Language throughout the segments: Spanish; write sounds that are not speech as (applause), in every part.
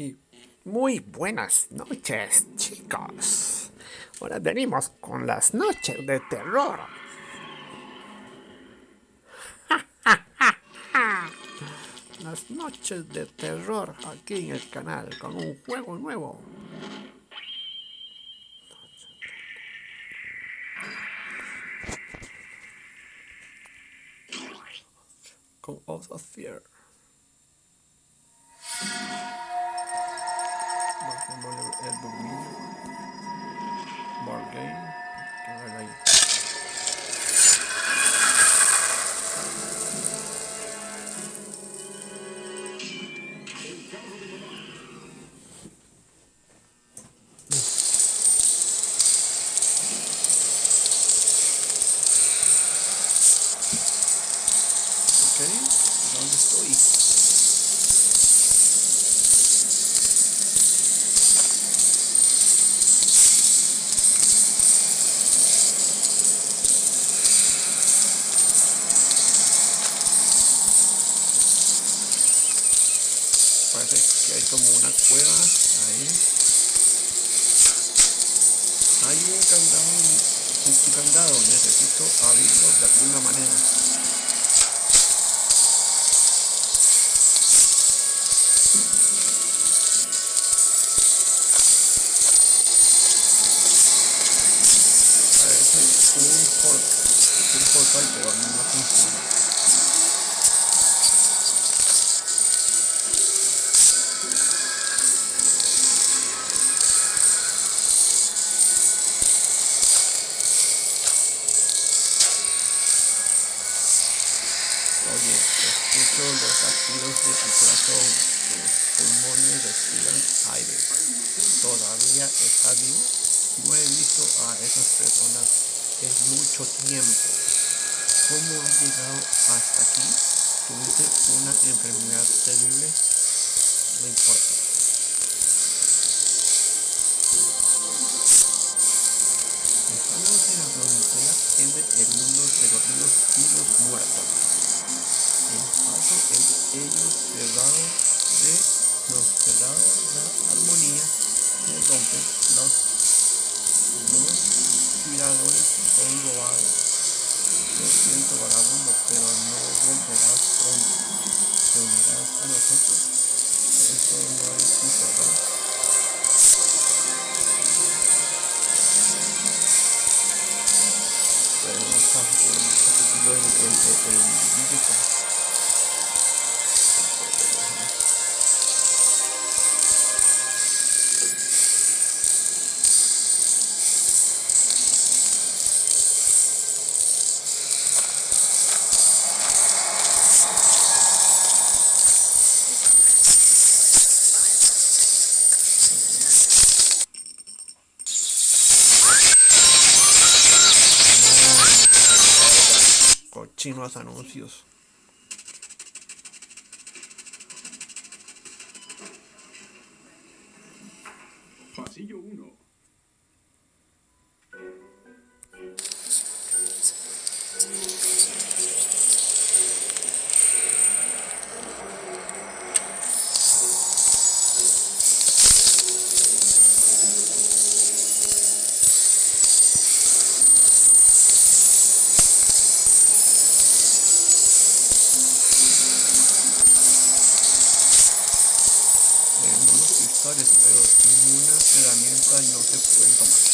Y muy buenas noches, chicos. Ahora venimos con las noches de terror. (laughs) Las noches de terror aquí en el canal con un juego nuevo. Con Oath of Fear. Escucho los latidos de tu corazón, tus pulmones respiran aire. ¿Todavía estás vivo? No he visto a esas personas en mucho tiempo. ¿Cómo has llegado hasta aquí? ¿Tuviste una enfermedad terrible? No importa. Estamos en la frontera entre el mundo de los vivos y los muertos. El paso entre ellos cerrado de los cerrados la armonía se rompe los los tiradores son robados lo siento vagabundo pero no volverás pronto te unirás a nosotros eso no es justo ¿verdad? pero no está el, el, el, el, el, el cochinos anuncios. Pero sin una herramienta no se pueden tomar.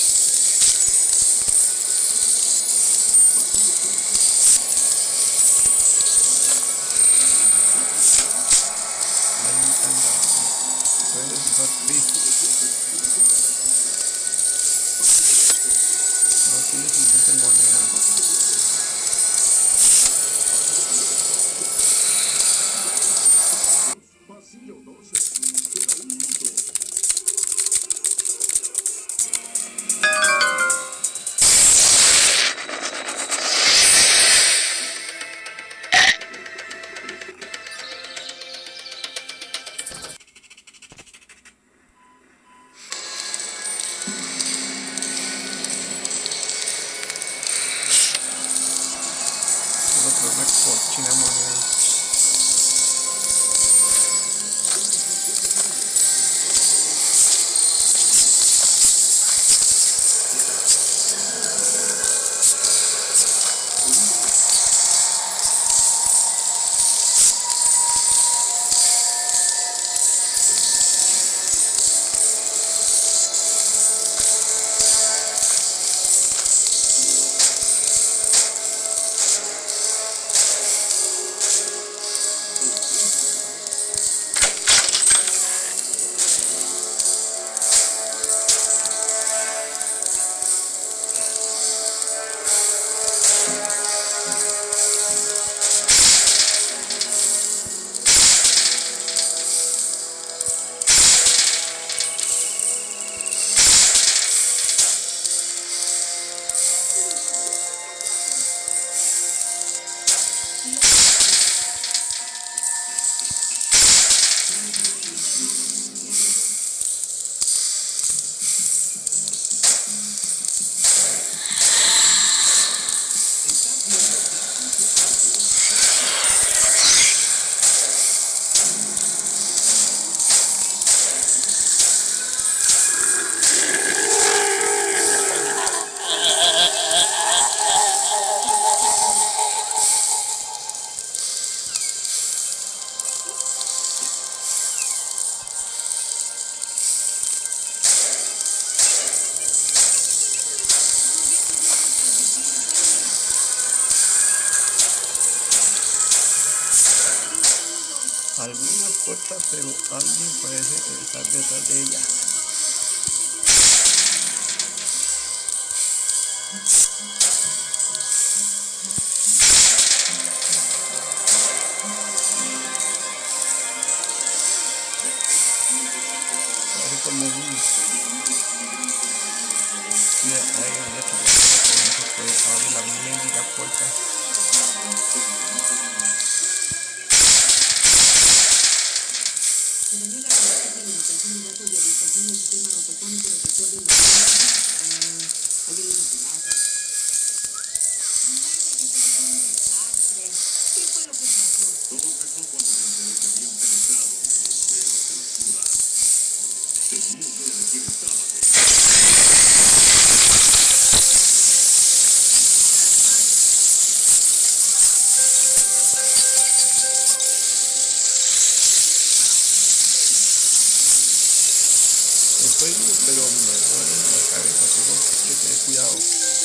en Facebook, pero me duele la cabeza, tengo que tener cuidado.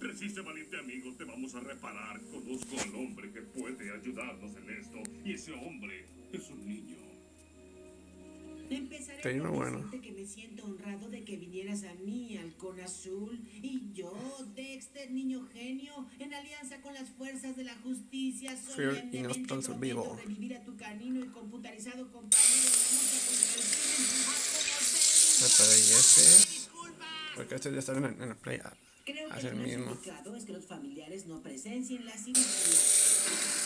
Resiste valiente amigo, te vamos a reparar. Conozco al hombre que puede ayudarnos en esto. Y ese hombre es un niño. Empezaré bueno. que me siento honrado gracias a mí, Halcón Azul, y yo, Dexter, niño genio, en alianza con las fuerzas de la justicia, solemnemente prometo revivir a tu canino y computarizado compañero de la lucha contra el crimen. Porque estos ya están en, en la playa. Creo que el mismo. es que los familiares no presencien la las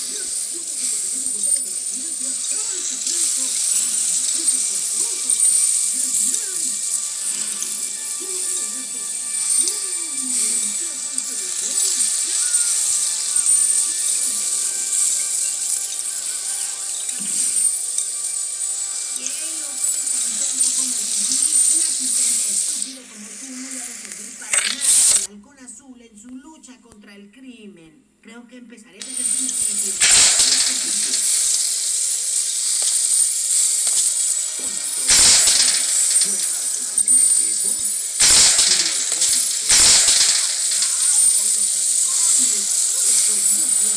hay,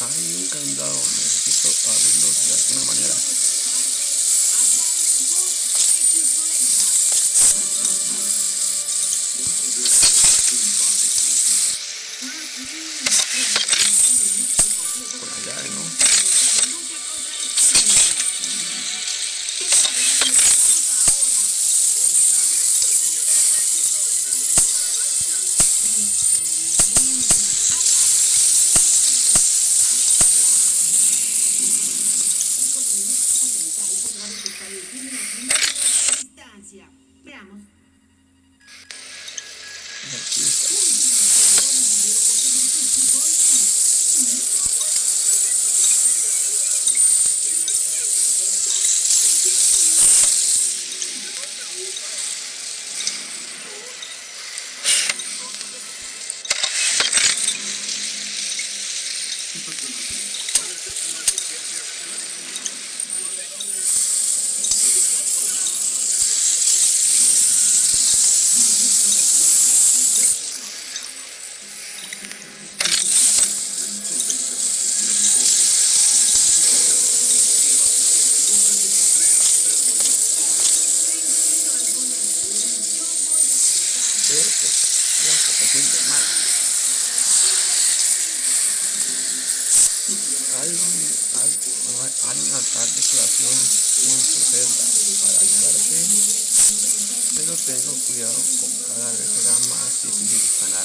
hay un candado, necesito abrirlo de alguna manera. Por allá, ¿no?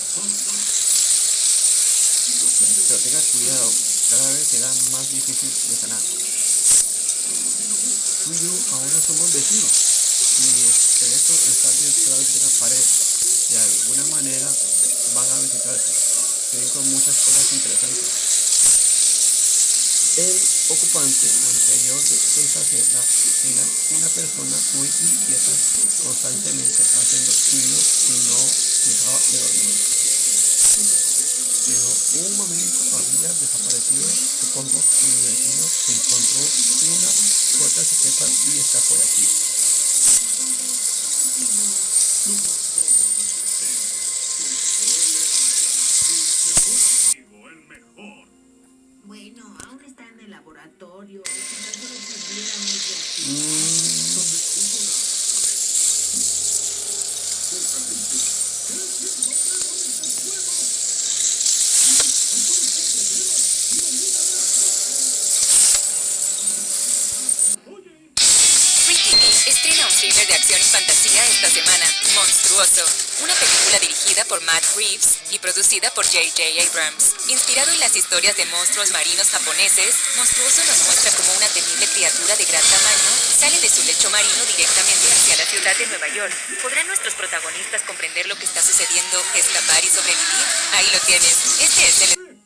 Pero tenga cuidado, cada vez será más difícil de sanar. Tú y yo ahora somos vecinos. Mi esqueleto está detrás de la pared. De alguna manera van a visitarte. Tengo muchas cosas interesantes. El ocupante anterior de esa celda era una persona muy inquieta, constantemente haciendo ruido y no dejaba de dormir. Pero un momento había desaparecido. Supongo que mi vecino encontró una puerta secreta y escapó de aquí. Por Matt Reeves y producida por J.J. Abrams. Inspirado en las historias de monstruos marinos japoneses, Monstruoso nos muestra como una temible criatura de gran tamaño sale de su lecho marino directamente hacia la ciudad de Nueva York. ¿Podrán nuestros protagonistas comprender lo que está sucediendo, escapar y sobrevivir? Ahí lo tienes. Este es el...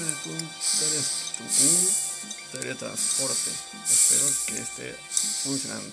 esto es un, teletransporte. Espero que esté funcionando.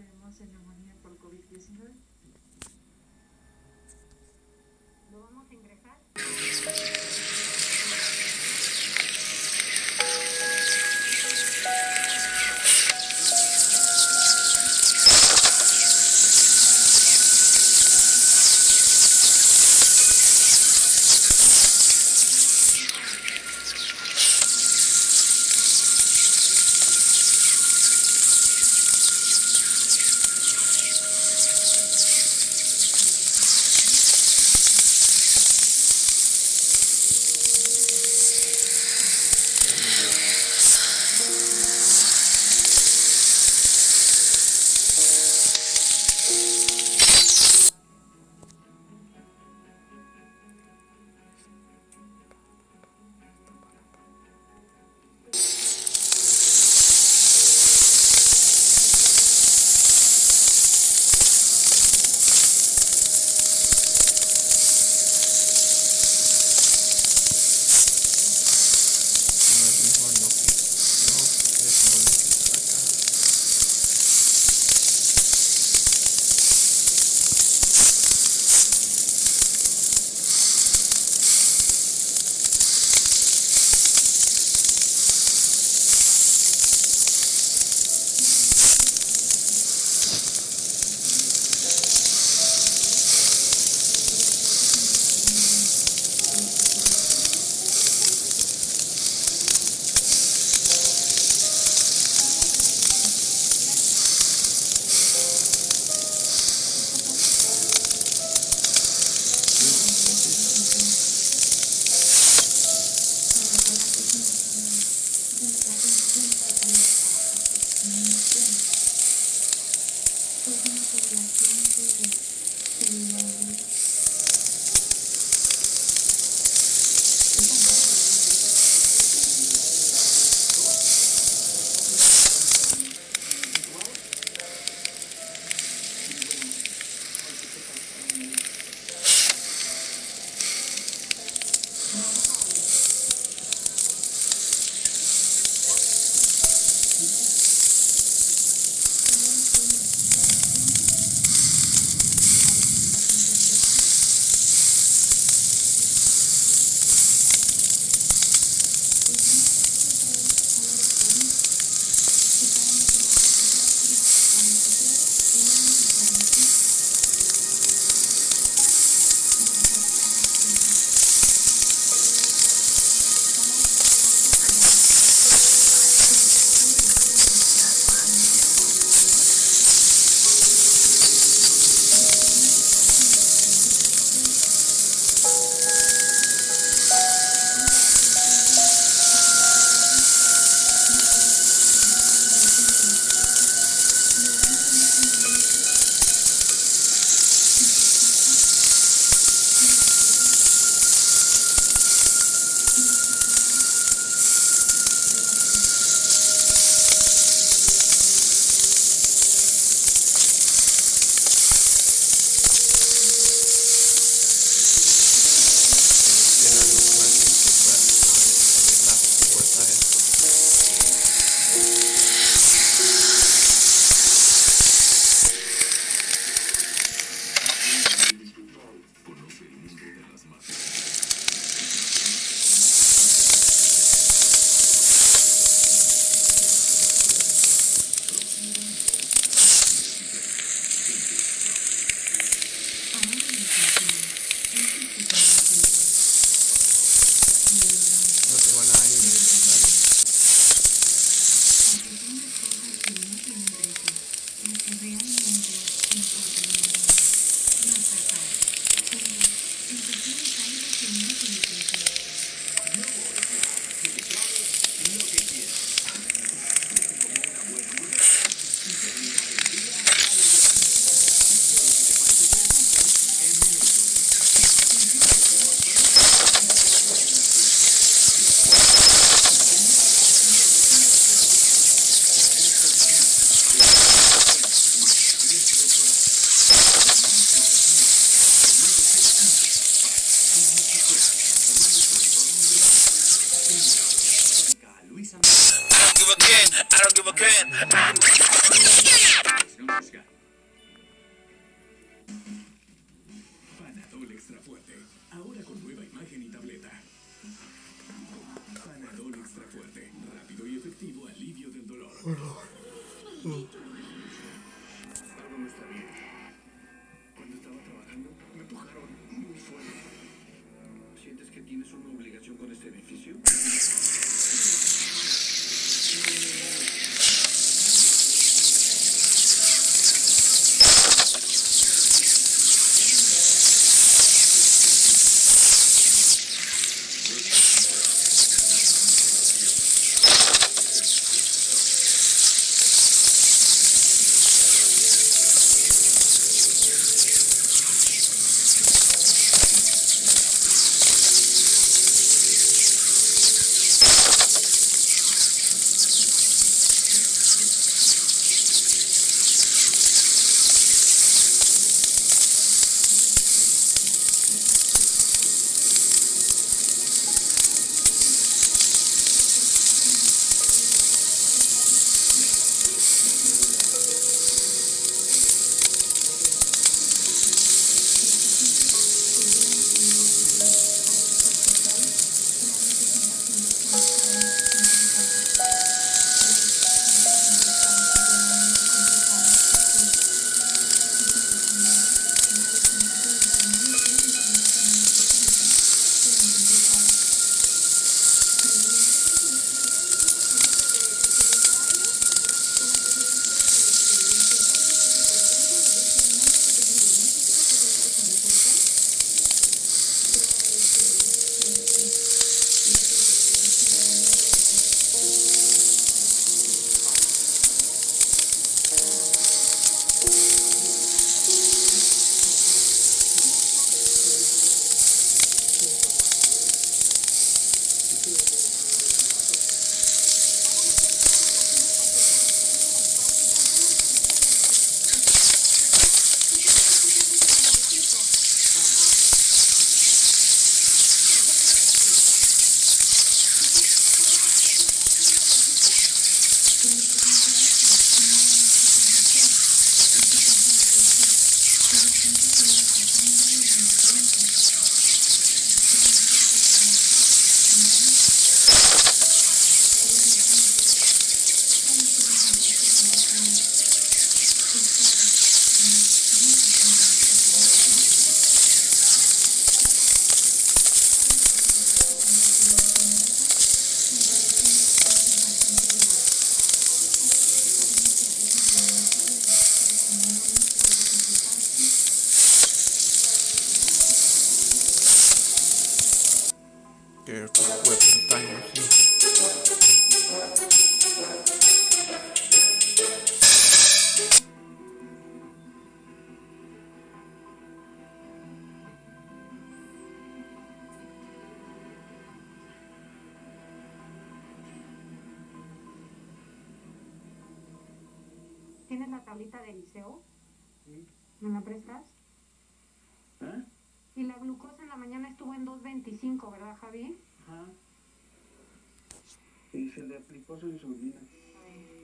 没什么。うん。¿Me la prestas? ¿Eh? Y la glucosa en la mañana estuvo en 2.25, ¿verdad, Javi? Ajá. Y se le aplicó su insulina. A ver.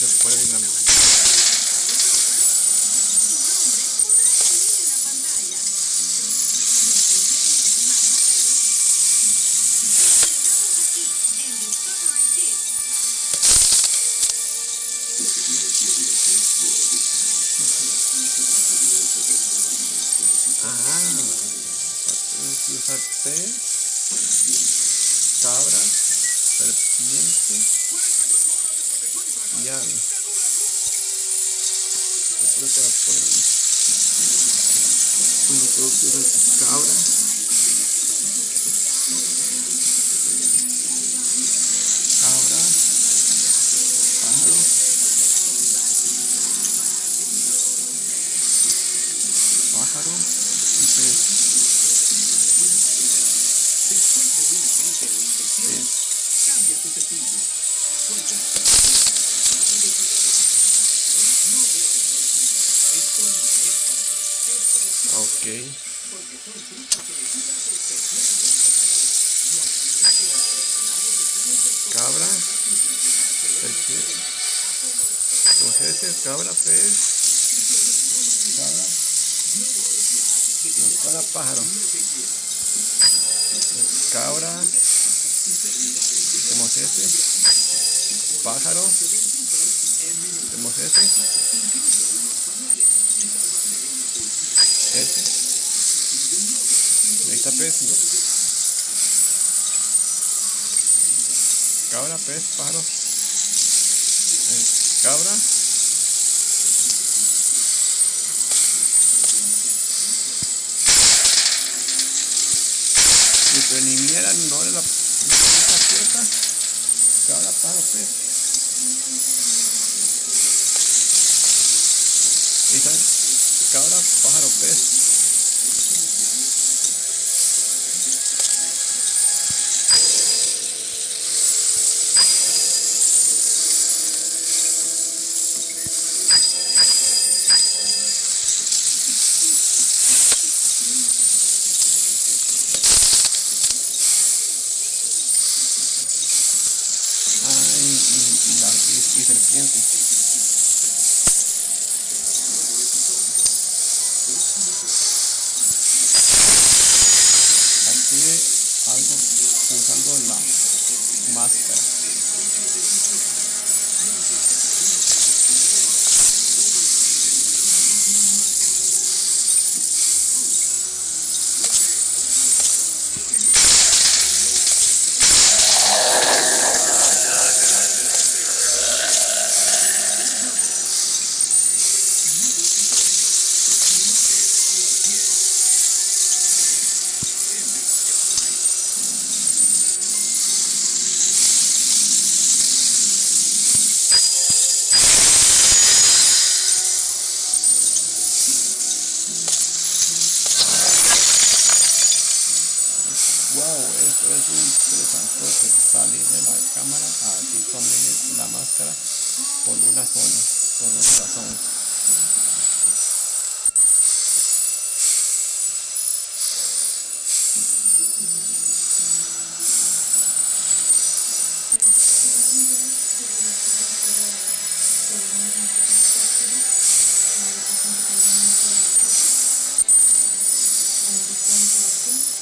entonces por eso. Y ave. Yo creo que Cabra. serpiente. ¿Cómo se dice? Cabra, pez. Cabra. Cabra, pájaro. Cabra. ¿Cómo se dice? Pájaro. ¿Cómo se dice? Ese. Ahí está pez, ¿no? Cabra, pez, pájaro. Eh, cabra. Si te animieran, no era la puerta. Cabra, pájaro, pez. Ahí está. Cabra, pájaro, pez.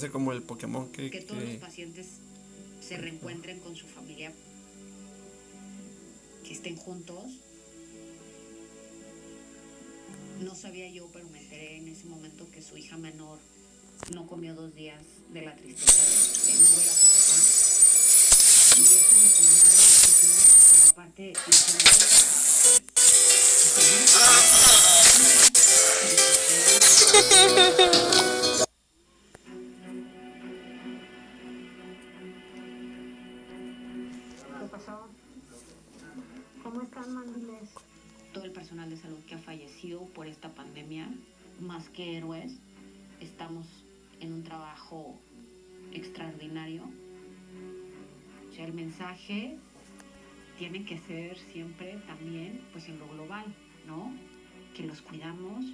gusto Se parece como el Pokémon que, que todos los pacientes se reencuentren con su familia, que estén juntos. No sabía yo, pero me enteré en ese momento que su hija menor no comió dos días de la tristeza de, no ver a su papá. Y eso me conmueve muchísimo. Aparte, extraordinario. O sea, el mensaje tiene que ser siempre también, pues en lo global, ¿no? Que los cuidamos,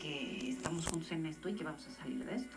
que estamos juntos en esto y que vamos a salir de esto.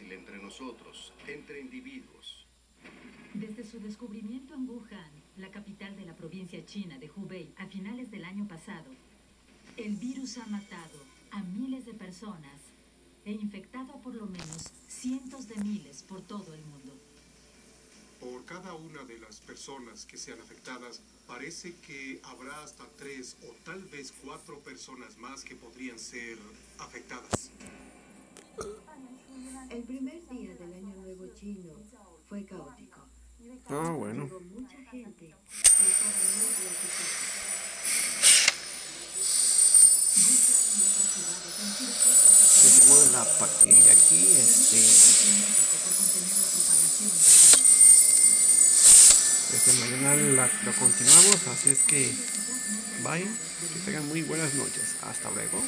Fácil entre nosotros, entre individuos. Desde su descubrimiento en Wuhan, la capital de la provincia china de Hubei, a finales del año pasado, el virus ha matado a miles de personas e infectado a por lo menos cientos de miles por todo el mundo. Por cada una de las personas que sean afectadas, parece que habrá hasta tres o tal vez cuatro personas más que podrían ser afectadas. El primer día del Año Nuevo chino fue caótico. Ah, bueno. Hubo mucha gente la partida aquí, este, este mañana la- lo continuamos, así es que bye, que tengan muy buenas noches, hasta luego.